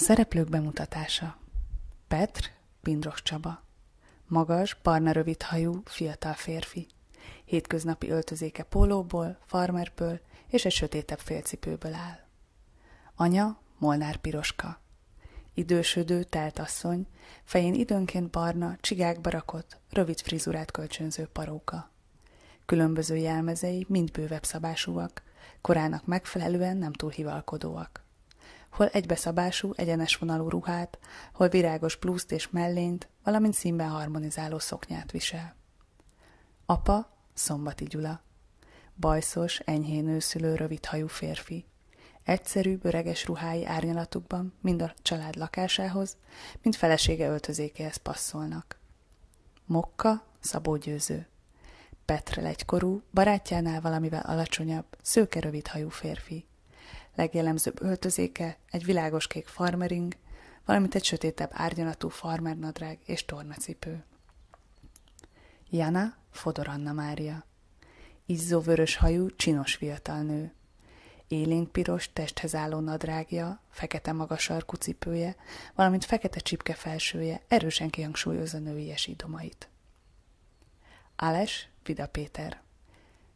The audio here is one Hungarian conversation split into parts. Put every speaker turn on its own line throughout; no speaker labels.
szereplők bemutatása. Petr, Pindros Csaba. Magas, barna rövidhajú, fiatal férfi. Hétköznapi öltözéke pólóból, farmerből és egy sötétebb félcipőből áll. Anya, Molnár Piroska. Idősödő, asszony, fején időnként barna, csigákba rakott, rövid frizurát kölcsönző paróka. Különböző jelmezei mind bővebb szabásúak, korának megfelelően nem túl hivalkodóak hol egybeszabású, egyenes vonalú ruhát, hol virágos blúzt és mellényt, valamint színben harmonizáló szoknyát visel. Apa Szombati Gyula. Bajszos, enyhén őszülő, rövidhajú férfi. Egyszerű, öreges ruhái árnyalatukban mind a család lakásához, mind felesége öltözékéhez passzolnak. Mokka, Szabó Győző. Petrel egykorú, barátjánál valamivel alacsonyabb, szőke rövidhajú férfi legjellemzőbb öltözéke egy világos kék farmering, valamint egy sötétebb árnyalatú farmernadrág és tornacipő. Jana Fodor Anna Mária. Izzó vörös hajú, csinos fiatal nő. Élénk piros testhez álló nadrágja, fekete magas sarkú cipője, valamint fekete csipke felsője erősen kihangsúlyozza női idomait. Ales Vida Péter.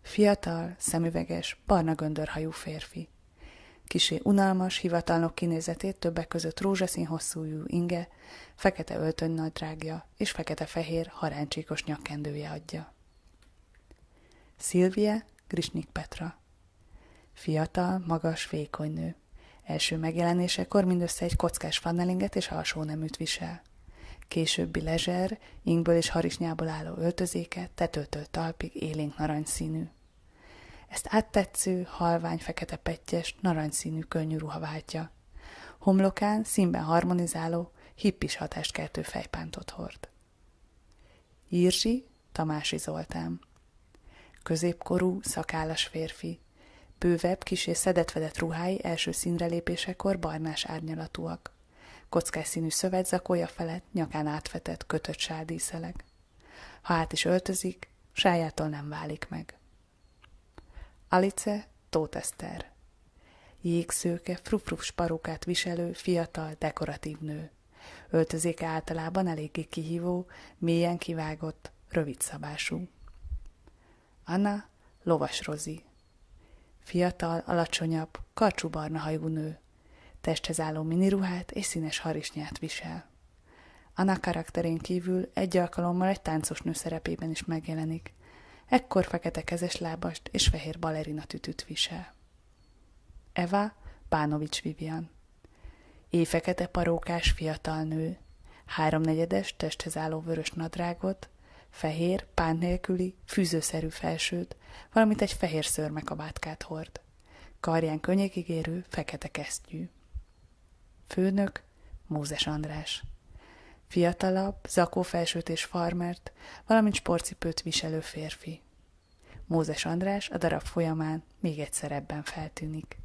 Fiatal, szemüveges, barna göndörhajú férfi kisé unalmas, hivatalnok kinézetét többek között rózsaszín hosszújú inge, fekete öltöny nadrágja és fekete-fehér haráncsékos nyakkendője adja. Szilvia Grisnik Petra Fiatal, magas, vékony nő. Első megjelenésekor mindössze egy kockás fannelinget és alsó neműt visel. Későbbi lezser, ingből és harisnyából álló öltözéke tetőtől talpig élénk narancsszínű. Ezt áttetsző, halvány fekete pettyes, narancsszínű könnyű ruha váltja. Homlokán színben harmonizáló, hippis hatást keltő fejpántot hord. Írzsi Tamási Zoltán Középkorú, szakállas férfi. Bővebb, kisé szedetvedett ruhái első színre lépésekor barnás árnyalatúak. Kockás színű szövetzakója felett nyakán átvetett kötött sádíszeleg. Ha át is öltözik, sájától nem válik meg. Alice Tóth Eszter. Jégszőke, frufruf parókát viselő, fiatal, dekoratív nő. Öltözéke általában eléggé kihívó, mélyen kivágott, rövid szabású. Anna Lovas Rozi. Fiatal, alacsonyabb, karcsúbarna hajú nő. Testhez álló miniruhát és színes harisnyát visel. Anna karakterén kívül egy alkalommal egy táncos nő szerepében is megjelenik – ekkor fekete kezes lábast és fehér balerina tütüt visel. Eva Bánovics Vivian. Éjfekete parókás fiatal nő, háromnegyedes testhez álló vörös nadrágot, fehér, pán nélküli, fűzőszerű felsőt, valamint egy fehér szörmekabátkát hord. Karján könnyékig érő, fekete kesztyű. Főnök Mózes András fiatalabb, zakófelsőt és farmert, valamint sportcipőt viselő férfi. Mózes András a darab folyamán még egyszer ebben feltűnik.